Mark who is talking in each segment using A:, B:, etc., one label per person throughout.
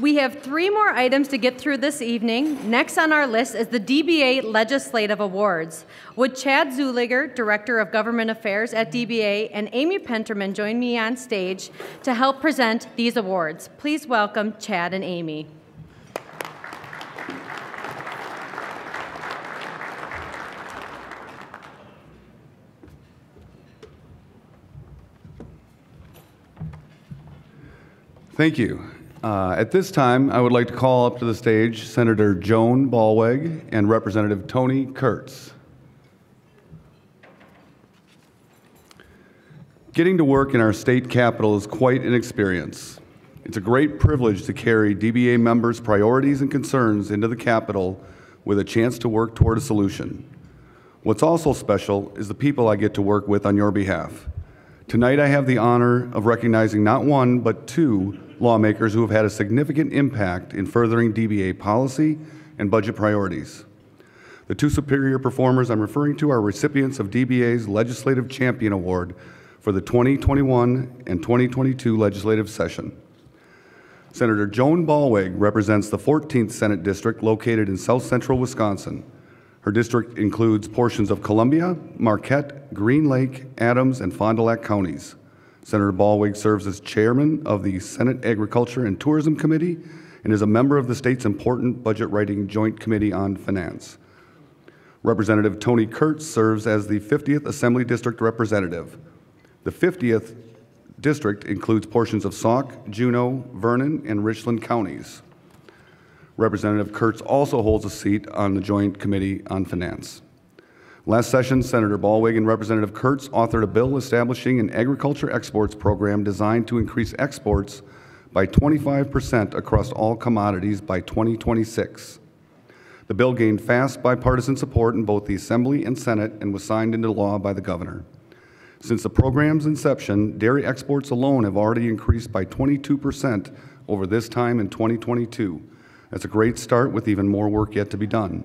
A: We have three more items to get through this evening. Next on our list is the DBA Legislative Awards. Would Chad Zuleger, Director of Government Affairs at DBA, and Amy Penterman join me on stage to help present these awards? Please welcome Chad and Amy.
B: Thank you. Uh, At this time, I would like to call up to the stage Senator Joan Ballweg and Representative Tony Kurtz. Getting to work in our state capitol is quite an experience. It's a great privilege to carry DBA members' priorities and concerns into the Capitol with a chance to work toward a solution. What's also special is the people I get to work with on your behalf. Tonight, I have the honor of recognizing not one, but two lawmakers who have had a significant impact in furthering DBA policy and budget priorities. The two superior performers I'm referring to are recipients of DBA's Legislative Champion Award for the 2021 and 2022 legislative session. Senator Joan Ballweg represents the 14th Senate District located in south central Wisconsin. Her district includes portions of Columbia, Marquette, Green Lake, Adams, and Fond du Lac counties. Senator Ballweg serves as chairman of the Senate Agriculture and Tourism Committee and is a member of the state's important budget writing Joint Committee on Finance. Representative Tony Kurtz serves as the 50th Assembly District Representative. The 50th District includes portions of Sauk, Juneau, Vernon, and Richland counties. Representative Kurtz also holds a seat on the Joint Committee on Finance. Last session, Senator Ballweg and Representative Kurtz authored a bill establishing an agriculture exports program designed to increase exports by 25% across all commodities by 2026. The bill gained fast bipartisan support in both the Assembly and Senate and was signed into law by the governor. Since the program's inception, dairy exports alone have already increased by 22% over this time in 2022. That's a great start with even more work yet to be done.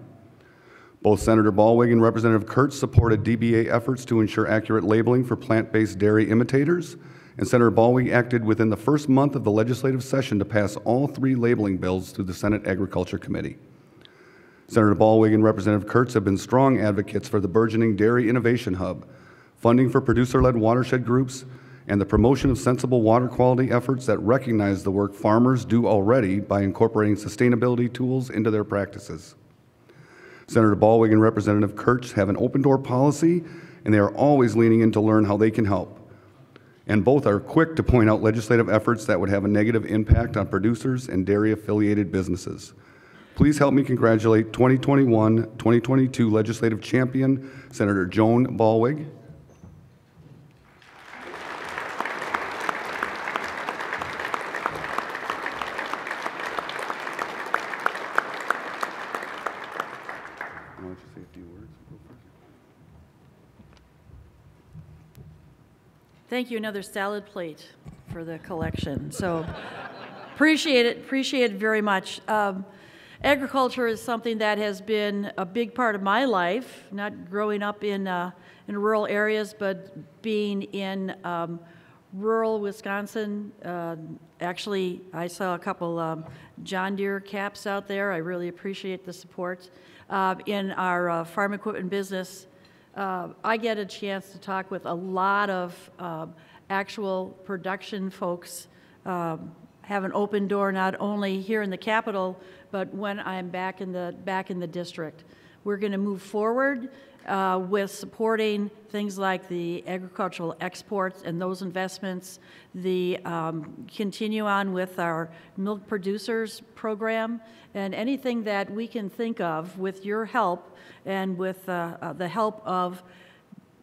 B: Both Senator Ballweg and Representative Kurtz supported DBA efforts to ensure accurate labeling for plant-based dairy imitators, and Senator Ballweg acted within the first month of the legislative session to pass all three labeling bills through the Senate Agriculture Committee. Senator Ballweg and Representative Kurtz have been strong advocates for the burgeoning Dairy Innovation Hub, funding for producer-led watershed groups, and the promotion of sensible water quality efforts that recognize the work farmers do already by incorporating sustainability tools into their practices. Senator Ballweg and Representative Kurtz have an open door policy, and they are always leaning in to learn how they can help. And both are quick to point out legislative efforts that would have a negative impact on producers and dairy affiliated businesses. Please help me congratulate 2021 2022 legislative champion, Senator Joan Ballweg. Why don't you say a few words? Go first.
C: Thank you, another salad plate for the collection. So appreciate it, appreciate it very much. Um, agriculture is something that has been a big part of my life, not growing up in, uh, in rural areas, but being in um, rural Wisconsin. Uh, actually, I saw a couple um, John Deere caps out there. I really appreciate the support. Uh, in our uh, farm equipment business, uh, I get a chance to talk with a lot of um, actual production folks. Um, have an open door not only here in the Capitol, but when I'm back in the back in the district. We're going to move forward uh, with supporting things like the agricultural exports and those investments, the um, continue on with our milk producers program, and anything that we can think of with your help and with uh, uh, the help of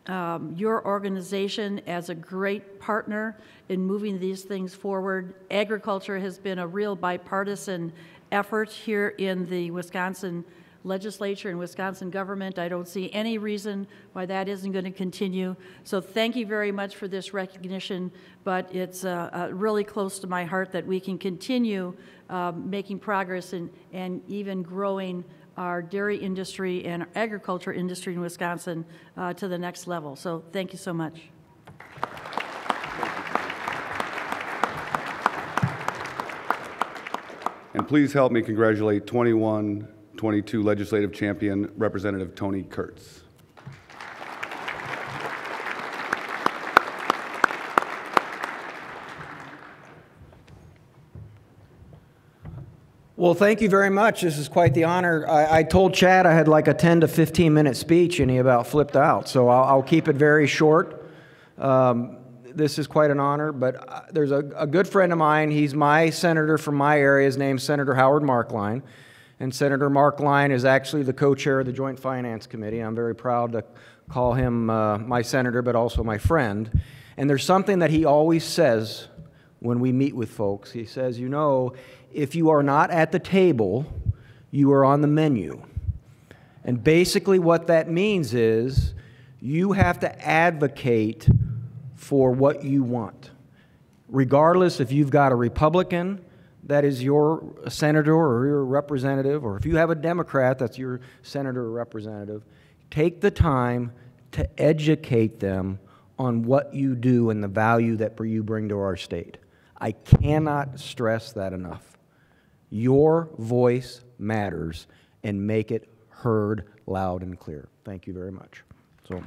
C: um, your organization as a great partner in moving these things forward. Agriculture has been a real bipartisan effort here in the Wisconsin legislature and Wisconsin government. I don't see any reason why that isn't going to continue. So thank you very much for this recognition, but it's uh, uh, really close to my heart that we can continue uh, making progress and, and even growing our dairy industry and our agriculture industry in Wisconsin uh, to the next level. So thank you so much.
B: And please help me congratulate 21 22 legislative champion Representative Tony Kurtz.
D: Well, thank you very much. This is quite the honor. I, I, told Chad I had like a 10 to 15 minute speech, and he about flipped out. So I'll, I'll keep it very short. Um, this is quite an honor, but uh, there's a, a, good friend of mine. He's my senator from my area. His name's Senator Howard Marklein. And Senator Marklein is actually the co chair of the Joint Finance Committee. I'm very proud to call him uh, my senator, but also my friend. And there's something that he always says when we meet with folks. He says, You know, if you are not at the table, you are on the menu. And basically, what that means is you have to advocate for what you want. Regardless if you've got a Republican that is your senator or your representative, or if you have a Democrat that's your senator or representative, take the time to educate them on what you do and the value that you bring to our state. I cannot stress that enough. Your voice matters and make it heard loud and clear. Thank you very much. So.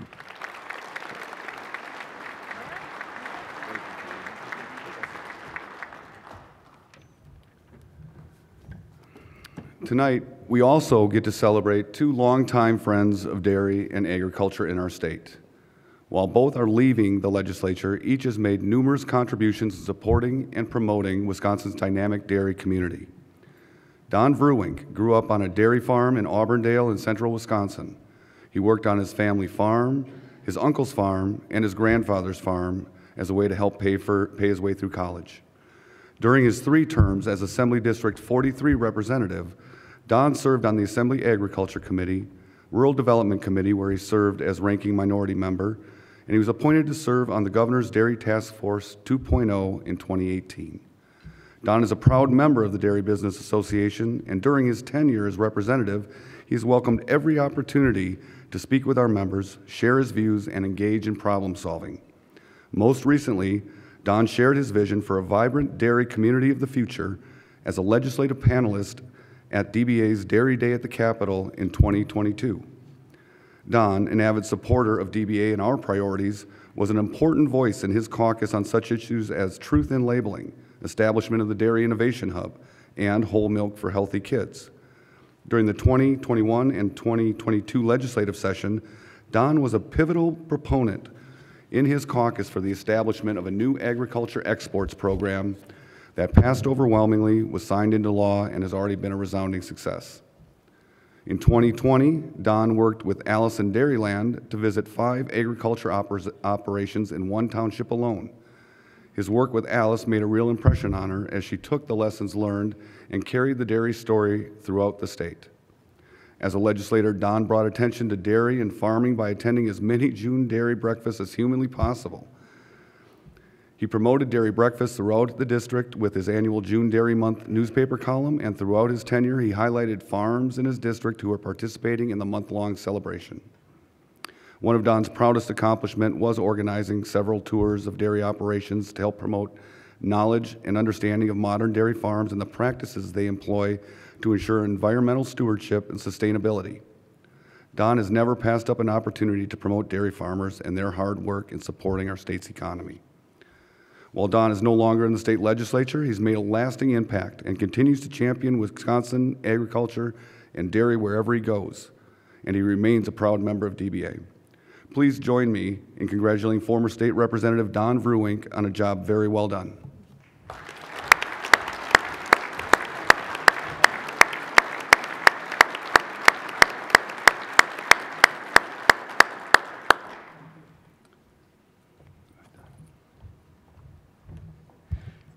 B: Tonight, we also get to celebrate two longtime friends of dairy and agriculture in our state. While both are leaving the legislature, each has made numerous contributions in supporting and promoting Wisconsin's dynamic dairy community. Don Vruwink grew up on a dairy farm in Auburndale in central Wisconsin. He worked on his family farm, his uncle's farm, and his grandfather's farm as a way to help pay, for, pay his way through college. During his three terms as Assembly District 43 representative, Don served on the Assembly Agriculture Committee, Rural Development Committee, where he served as ranking minority member, and he was appointed to serve on the Governor's Dairy Task Force 2.0 in 2018. Don is a proud member of the Dairy Business Association, and during his tenure as representative, he's welcomed every opportunity to speak with our members, share his views, and engage in problem solving. Most recently, Don shared his vision for a vibrant dairy community of the future as a legislative panelist at DBA's Dairy Day at the Capitol in 2022. Don, an avid supporter of DBA and our priorities, was an important voice in his caucus on such issues as truth in labeling, establishment of the Dairy Innovation Hub, and whole milk for healthy kids. During the 2021 and 2022 legislative session, Don was a pivotal proponent in his caucus for the establishment of a new agriculture exports program that passed overwhelmingly, was signed into law, and has already been a resounding success. In 2020, Don worked with Alice in Dairyland to visit five agriculture oper operations in one township alone. His work with Alice made a real impression on her as she took the lessons learned and carried the dairy story throughout the state. As a legislator, Don brought attention to dairy and farming by attending as many June dairy breakfasts as humanly possible. He promoted dairy breakfasts throughout the district with his annual June Dairy Month newspaper column, and throughout his tenure, he highlighted farms in his district who were participating in the month long celebration. One of Don's proudest accomplishments was organizing several tours of dairy operations to help promote knowledge and understanding of modern dairy farms and the practices they employ to ensure environmental stewardship and sustainability. Don has never passed up an opportunity to promote dairy farmers and their hard work in supporting our state's economy. While Don is no longer in the state legislature, he's made a lasting impact and continues to champion Wisconsin agriculture and dairy wherever he goes, and he remains a proud member of DBA. Please join me in congratulating former State Representative Don Vruwink on a job very well done.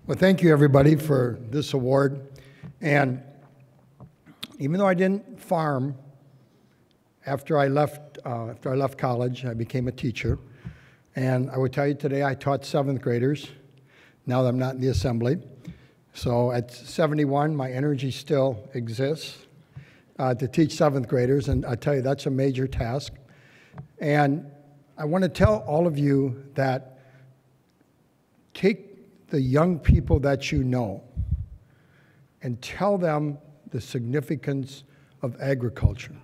E: Well, thank you, everybody, for this award. And even though I didn't farm after I left, uh, after I left college, I became a teacher. And I would tell you today I taught seventh graders now that I'm not in the assembly. So at 71, my energy still exists uh, to teach seventh graders. And I tell you, that's a major task. And I want to tell all of you that take the young people that you know and tell them the significance of agriculture.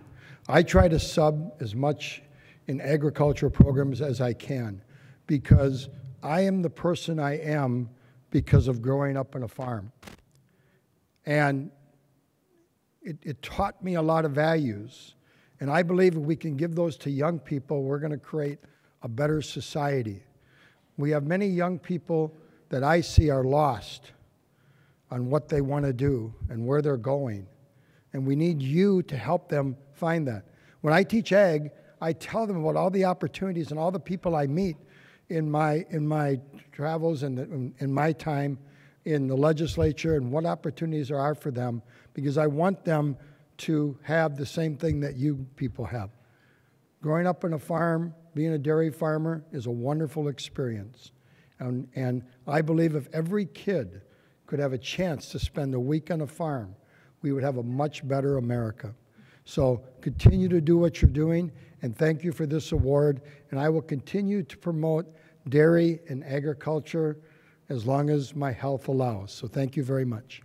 E: I try to sub as much in agriculture programs as I can because I am the person I am because of growing up on a farm. And it, it taught me a lot of values. And I believe if we can give those to young people, we're going to create a better society. We have many young people that I see are lost on what they want to do and where they're going. And we need you to help them find that. When I teach ag, I tell them about all the opportunities and all the people I meet in my, in my travels and in, in my time in the legislature and what opportunities there are for them because I want them to have the same thing that you people have. Growing up on a farm, being a dairy farmer is a wonderful experience. And, and I believe if every kid could have a chance to spend a week on a farm, we would have a much better America. So continue to do what you're doing, and thank you for this award. And I will continue to promote dairy and agriculture as long as my health allows. So thank you very much.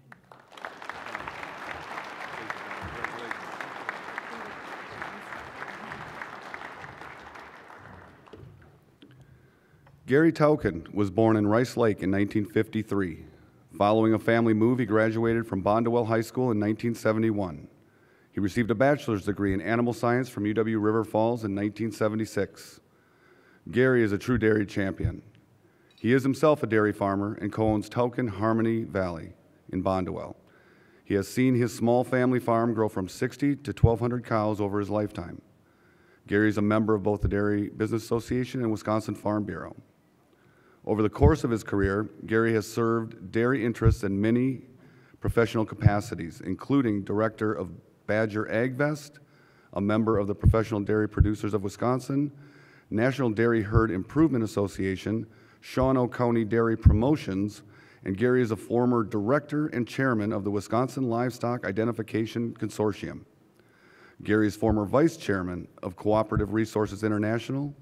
B: Gary Tauchen was born in Rice Lake in 1953. Following a family move, he graduated from Bonduel High School in 1971. He received a bachelor's degree in animal science from UW River Falls in 1976. Gary is a true dairy champion. He is himself a dairy farmer and co-owns Tauchen Harmony Valley in Bonduel. He has seen his small family farm grow from 60 to 1,200 cows over his lifetime. Gary is a member of both the Dairy Business Association and Wisconsin Farm Bureau. Over the course of his career, Gary has served dairy interests in many professional capacities, including Director of Badger AgVest, a member of the Professional Dairy Producers of Wisconsin, National Dairy Herd Improvement Association, Shawano County Dairy Promotions, and Gary is a former director and chairman of the Wisconsin Livestock Identification Consortium. Gary is former vice chairman of Cooperative Resources International,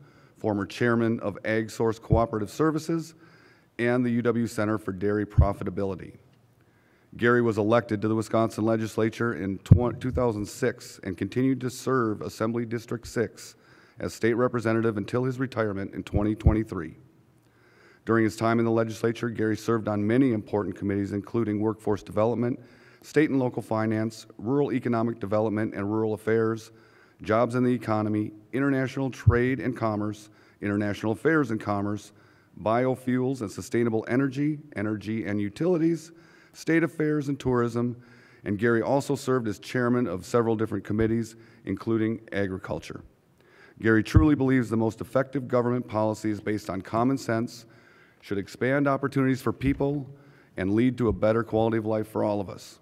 B: former chairman of AgSource Cooperative Services, and the UW Center for Dairy Profitability. Gary was elected to the Wisconsin legislature in 2006 and continued to serve Assembly District 6 as state representative until his retirement in 2023. During his time in the legislature, Gary served on many important committees, including workforce development, state and local finance, rural economic development and rural affairs, jobs and the economy, international trade and commerce, international affairs and commerce, biofuels and sustainable energy, energy and utilities, state affairs and tourism, and Gary also served as chairman of several different committees, including agriculture. Gary truly believes the most effective government policies based on common sense should expand opportunities for people and lead to a better quality of life for all of us.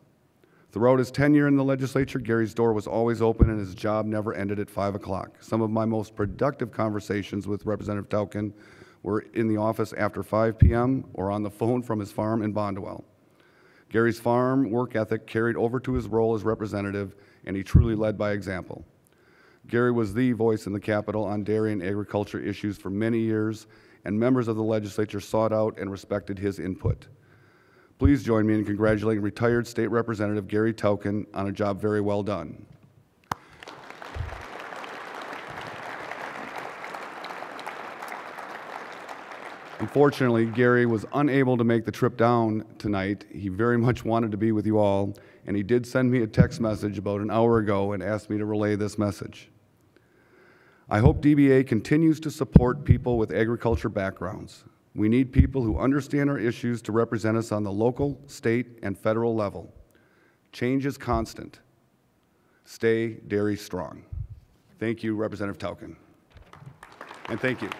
B: Throughout his tenure in the legislature, Gary's door was always open and his job never ended at 5 o'clock. Some of my most productive conversations with Representative Tauchen were in the office after 5 p.m. or on the phone from his farm in Bonduel. Gary's farm work ethic carried over to his role as representative, and he truly led by example. Gary was the voice in the Capitol on dairy and agriculture issues for many years, and members of the legislature sought out and respected his input. Please join me in congratulating retired State Representative Gary Tauchen on a job very well done. Unfortunately, Gary was unable to make the trip down tonight. He very much wanted to be with you all, and he did send me a text message about an hour ago and asked me to relay this message. I hope DBA continues to support people with agriculture backgrounds. We need people who understand our issues to represent us on the local, state, and federal level. Change is constant. Stay dairy strong. Thank you, Representative Tauchen. And thank you.